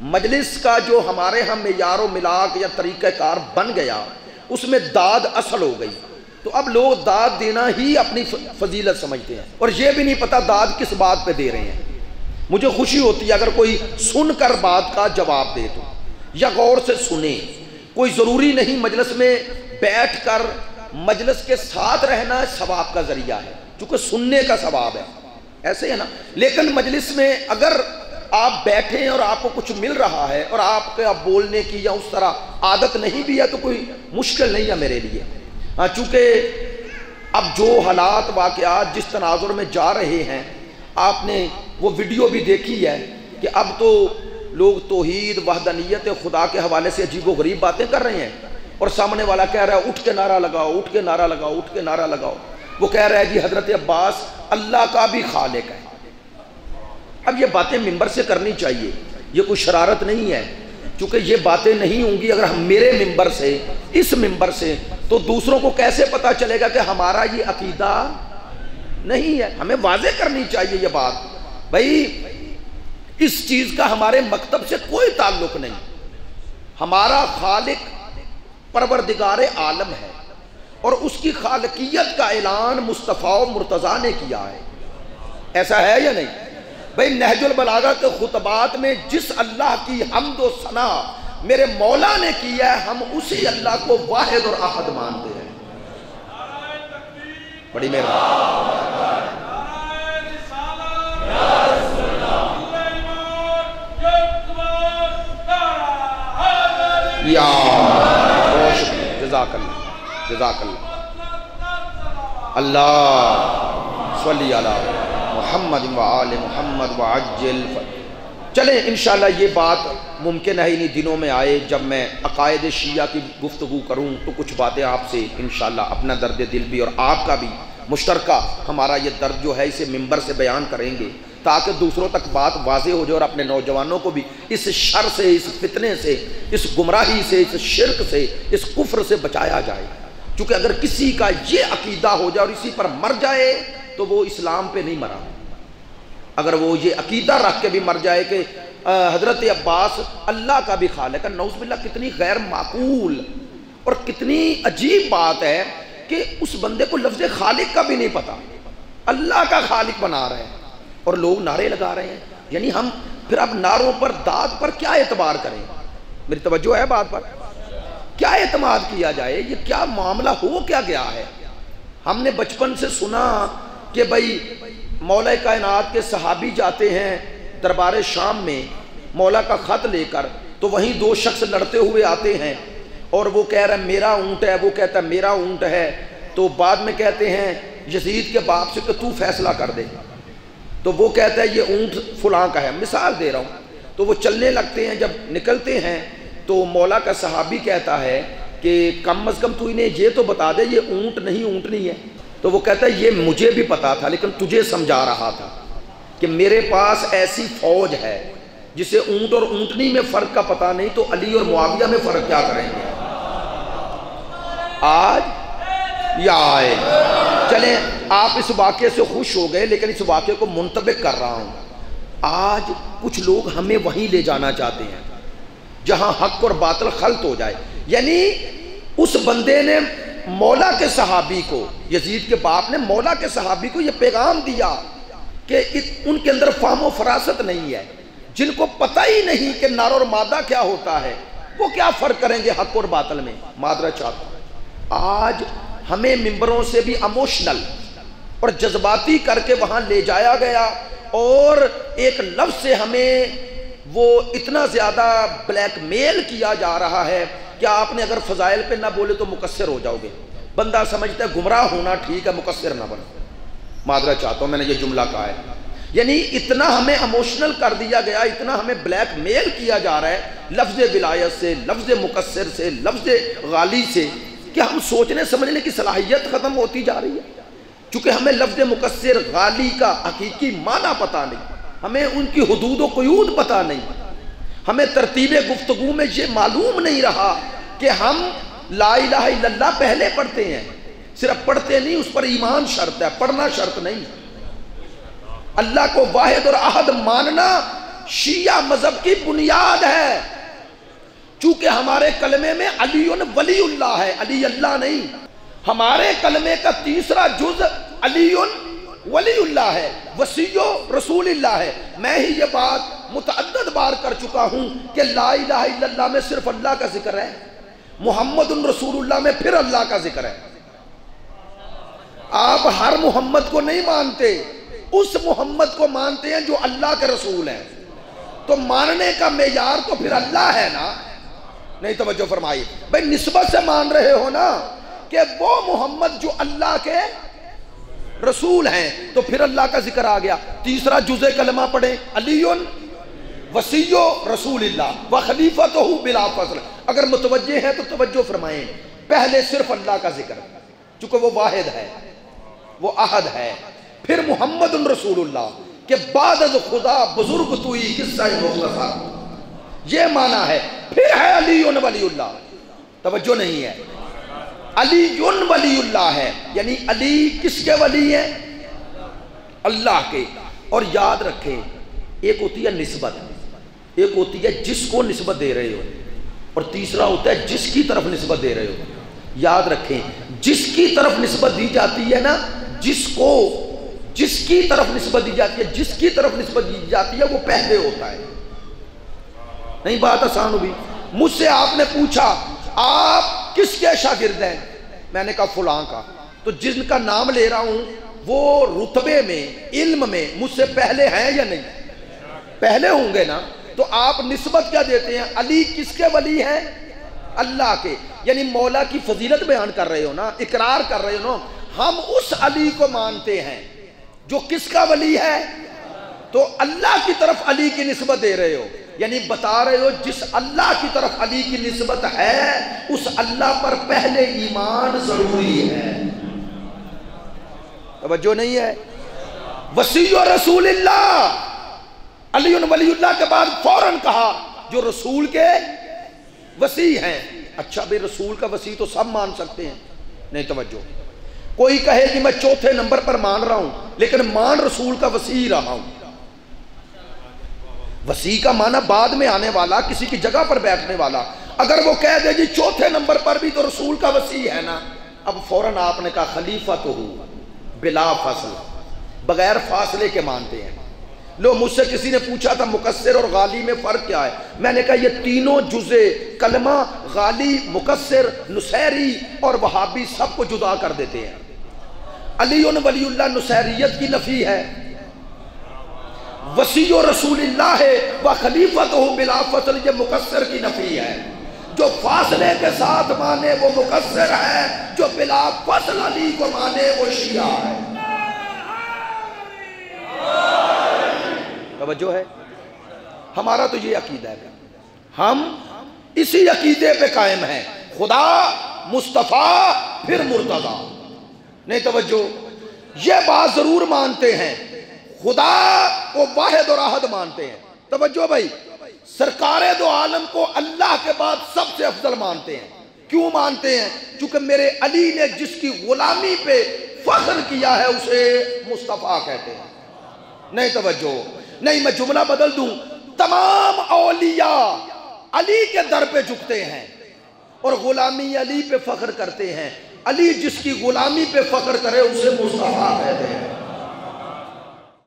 مجلس کا جو ہمارے ہم معیار و ملاق یا طریقہ کار بن گیا، اس میں داد اصل ہو گئی۔ تو اب لوگ داد دینا ہی اپنی فضیلت سمجھتے ہیں۔ اور یہ بھی نہیں پتا داد کس بات پہ دے رہے ہیں۔ مجھے خوشی ہوتی ہے اگر کوئی سن کر بات کا جواب دے تو، یا غور سے سنے۔ کوئی ضروری نہیں مجلس میں بیٹھ کر مجلس کے ساتھ رہنا ثواب کا ذریعہ ہے، چونکہ سننے کا ثواب ہے۔ ایسے ہے نا۔ لیکن مجلس میں اگر آپ بیٹھیں اور آپ کو کچھ مل رہا ہے اور آپ کے بولنے کی یا اس طرح عادت نہیں بھی ہے تو کوئی مشکل نہیں ہے میرے لیے۔ ہاں چونکہ اب جو حالات واقعات جس تناظر میں جا رہے ہیں، آپ نے وہ ویڈیو بھی دیکھی ہے کہ اب تو لوگ توحید، وحدانیت، خدا کے حوالے سے عجیب و غریب باتیں کر رہے ہیں۔ اور سامنے والا کہہ رہا ہے، اٹھ کے نعرہ لگاؤ، اٹھ کے نعرہ لگاؤ، اٹھ کے نعرہ لگاؤ۔ وہ کہہ رہا ہے جی حضرت عباس اللہ کا بھی خالق ہے۔ اب یہ باتیں ممبر سے کرنی چاہیے۔ یہ کوئی شرارت نہیں ہے۔ چونکہ یہ باتیں نہیں ہوں گی اگر ہم میرے ممبر سے، اس ممبر سے، تو دوسروں کو کیسے پتا چلے گا کہ ہمارا یہ عقیدہ نہیں ہے؟ ہمیں واضح کرنی چاہیے یہ بات۔ بھائی، اس چیز کا ہمارے مکتب سے کوئی تعلق نہیں۔ ہمارا خالق پروردگار عالم ہے اور اس کی خالقیت کا اعلان مصطفیٰ مرتضیٰ نے کیا ہے۔ ایسا ہے یا نہیں؟ بھائی نہج البلاغہ کے خطبات میں جس اللہ کی حمد و ثنا میرے مولا نے کیا ہے، ہم اسی اللہ کو واحد اور احد مانتے ہیں۔ بڑی مہربانی یا جزاک اللہ جزاک اللہ اللہ صلی اللہ محمد و آل محمد و عجل. چلیں انشاءاللہ یہ بات ممکن ہے انہی دنوں میں آئے جب میں عقائد شیعہ کی گفتگو کروں تو کچھ باتیں آپ سے انشاءاللہ اپنا درد دل بھی اور آپ کا بھی مشترکہ ہمارا یہ درد جو ہے اسے ممبر سے بیان کریں گے تاکہ دوسروں تک بات واضح ہو جائے اور اپنے نوجوانوں کو بھی اس شر سے، اس فتنے سے، اس گمراہی سے، اس شرک سے، اس کفر سے بچایا جائے۔ چونکہ اگر کسی کا یہ عقیدہ ہو جائے اور اسی پر مر جائے تو وہ اسلام پہ نہیں مرا۔ اگر وہ یہ عقیدہ رکھ کے بھی مر جائے کہ حضرت عباس اللہ کا بھی خالق ہے نوز باللہ کتنی غیر معقول اور کتنی عجیب بات ہے کہ اس بندے کو لفظ خالق کا بھی نہیں پتا۔ اللہ کا خالق بنا رہے ہیں اور لوگ نعرے لگا رہے ہیں۔ یعنی ہم پھر اب نعروں پر داد پر کیا اعتبار کریں؟ میری توجہ ہے بات پر۔ کیا اعتماد کیا جائے؟ یہ کیا معاملہ ہو کیا گیا ہے؟ ہم نے بچپن سے سنا کہ بھائی مولا کائنات کے صحابی جاتے ہیں دربار شام میں، مولا کا خط لے کر، تو وہیں دو شخص لڑتے ہوئے آتے ہیں اور وہ کہہ رہا ہے میرا اونٹ ہے، وہ کہتا ہے، میرا اونٹ ہے۔ تو بعد میں کہتے ہیں، یزید کے باپ سے کہ تو فیصلہ کر دے۔ تو وہ کہتا ہے، یہ اونٹ فلاں کا ہے۔ مثال دے رہا ہوں۔ تو وہ چلنے لگتے ہیں، جب نکلتے ہیں، تو مولا کا صحابی کہتا ہے کہ کم از کم تو انہیں یہ تو بتا دے، یہ اونٹ نہیں اونٹ نہیں ہے۔ تو وہ کہتا ہے، یہ مجھے بھی پتا تھا، لیکن تجھے سمجھا رہا تھا کہ میرے پاس ایسی فوج ہے جسے اونٹ اور اونٹنی میں فرق کا پتا نہیں، تو علی اور معاویہ میں فرق کیا کریں گے؟ آج یا آئے۔ چلیں، آپ اس واقعے سے خوش ہو گئے، لیکن اس واقعے کو منطبق کر رہا ہوں۔ آج کچھ لوگ ہمیں وہیں لے جانا چاہتے ہیں، جہاں حق اور باطل خلط ہو جائے۔ یعنی اس بندے نے مولا کے صحابی کو، یزید کے باپ نے مولا کے صحابی کو یہ پیغام دیا کہ ان کے اندر فام و فراست نہیں ہے۔ جن کو پتہ ہی نہیں کہ نار اور مادہ کیا ہوتا ہے، وہ کیا فرق کریں گے حق اور باطل میں؟ مادرہ چاہتا آج ہمیں ممبروں سے بھی اموشنل اور جذباتی کر کے وہاں لے جایا گیا اور ایک لفظ سے ہمیں وہ اتنا زیادہ بلیک میل کیا جا رہا ہے کہ آپ نے اگر فضائل پہ نہ بولے تو مقصر ہو جاؤ گے۔ بندہ سمجھتا ہے گمراہ ہونا ٹھیک ہے، مقصر نہ بنا مادرہ چاہتا ہوں میں نے یہ جملہ کہا ہے۔ یعنی اتنا ہمیں اموشنل کر دیا گیا، اتنا ہمیں بلیک میل کیا جا رہا ہے لفظ ولایت سے، لفظ مقصر سے، لفظ غالی سے، کہ ہم سوچنے، سمجھنے کی صلاحیت ختم ہوتی جا رہی ہے۔ چونکہ ہمیں لفظ مقصر، غالی کا حقیقی معنی پتا نہیں، ہمیں ان کی حدود و قیود پتا نہیں۔ ہمیں ترتیب گفتگو میں یہ معلوم نہیں رہا کہ ہم لا الہ الا اللہ پہلے پڑھتے ہیں۔ صرف پڑھتے نہیں، اس پر ایمان شرط ہے، پڑھنا شرط نہیں۔ اللہ کو واحد اور عہد ماننا شیعہ مذہب کی بنیاد ہے۔ چونکہ ہمارے کلمے میں علی ولی اللہ ہے، علی اللہ نہیں۔ ہمارے کلمے کا تیسرا جز علی ولی اللہ ہے، وسیع رسول اللہ ہے۔ میں ہی یہ بات متعدد بار کر چکا ہوں کہ لا الہ الا اللہ میں صرف اللہ کا ذکر ہے۔ محمد رسول اللہ میں پھر اللہ کا ذکر ہے۔ آپ ہر محمد کو نہیں مانتے، اس محمد کو مانتے ہیں جو اللہ کے رسول ہیں۔ تو ماننے کا معیار تو پھر اللہ ہے نا؟ نہیں توجہ فرمائی۔ بھائی نسبت سے مان رہے ہو نا کہ وہ محمد جو اللہ کے رسول ہیں، تو پھر اللہ کا ذکر آ گیا۔ تیسرا جز کلمہ پڑھیں۔ علی وسیع رسول اللہ و خلیفہ تو بلا فضل۔ اگر متوجہ ہیں تو توجہ فرمائیں۔ پہلے صرف اللہ کا ذکر، چونکہ وہ واحد ہے، وہ احد ہے۔ پھر محمد رسول اللہ، کہ بعد از خدا بزرگ توئی قصہ مختصر۔ یہ معنی ہے، پھر ہے علی ولی اللہ۔ توجہ نہیں ہے۔ علی ولی اللہ ہے یعنی علی کس کے ولی ہیں؟ اللہ کے۔ اور یاد رکھیں، ایک ہوتی ہے نسبت۔ ایک ہوتی ہے جس کو نسبت دے رہے ہو اور تیسرا ہوتا ہے جس کی طرف نسبت دے رہے ہو۔ یاد رکھیں، جس کی طرف نسبت دی جاتی ہے نا، جس کو، جس کی طرف نسبت دی جاتی ہے، جس کی طرف نسبت دی جاتی ہے، وہ پہلے ہوتا ہے۔ نہیں، بات آسان ہوگی مجھ سے آپ نے پوچھا، آپ کس کے شاگرد ہیں؟ میں نے کہا فلاں کا۔ تو جن کا نام لے رہا ہوں، وہ رتبے میں، علم میں مجھ سے پہلے ہیں یا نہیں؟ پہلے ہوں گے نا۔ تو آپ نسبت کیا دیتے ہیں؟ علی کس کے ولی ہیں؟ اللہ کے۔ یعنی مولا کی فضیلت بیان کر رہے ہو نا، اقرار کر رہے ہو نا، ہم اس علی کو مانتے ہیں جو کس کا ولی ہے؟ تو اللہ کی طرف علی کی نسبت دے رہے ہو۔ یعنی بتا رہے ہو، جس اللہ کی طرف علی کی نسبت ہے، اس اللہ پر پہلے ایمان ضروری ہے۔ توجہ نہیں ہے؟ وسیع رسول اللہ۔ علی ولی اللہ کے بعد فوراً کہا، جو رسول کے وسیع ہیں۔ اچھا بھائی رسول کا وسیع تو سب مان سکتے ہیں۔ نہیں، توجہ۔ کوئی کہے کہ میں چوتھے نمبر پر مان رہا ہوں، لیکن مان رسول کا وسیع رہا ہوں۔ وسیع کا معنی بعد میں آنے والا، کسی کی جگہ پر بیٹھنے والا۔ اگر وہ کہہ دے جی چوتھے نمبر پر بھی تو رسول کا وسیع ہے نا، اب فوراً آپ نے کہا خلیفہ تو ہو بلا فصل بغیر فاصلے کے مانتے ہیں۔ لو مجھ سے کسی نے پوچھا تھا مقصر اور غالی میں فرق کیا ہے؟ میں نے کہا یہ تینوں جزے، کلمہ، غالی، مقصر نسیری اور وہابی سب کو جدا کر دیتے ہیں۔ علی ولی اللہ نسیریت کی نفی ہے۔ وسیع و رسول اللہ ہے وہ خلیفت ہو بلا فصل یہ مقصر کی نفی ہے۔ جو فاصلے کے ساتھ مانے وہ مقصر ہے، جو بلا فصل علی کو مانے وہ شیعہ ہے۔ توجہ ہے۔ ہمارا تو یہ عقیدہ ہے۔ ہم اسی عقیدے پہ قائم ہیں۔ خدا، مصطفیٰ، پھر مرتضی۔ نہیں توجہ، یہ بات ضرور مانتے ہیں۔ خدا کو واحد اور احد مانتے ہیں۔ توجہ بھائی، سرکار دو عالم کو اللہ کے بعد سب سے افضل مانتے ہیں۔ کیوں مانتے ہیں؟ چونکہ میرے علی نے جس کی غلامی پہ فخر کیا ہے، اسے مصطفیٰ کہتے ہیں۔ نہیں توجہ نہیں، میں جملہ بدل دوں۔ تمام اولیاء علی کے در پہ جھکتے ہیں اور غلامی علی پہ فخر کرتے ہیں۔ علی جس کی غلامی پہ فخر کرے، اسے مصطفیٰ کہتے ہیں۔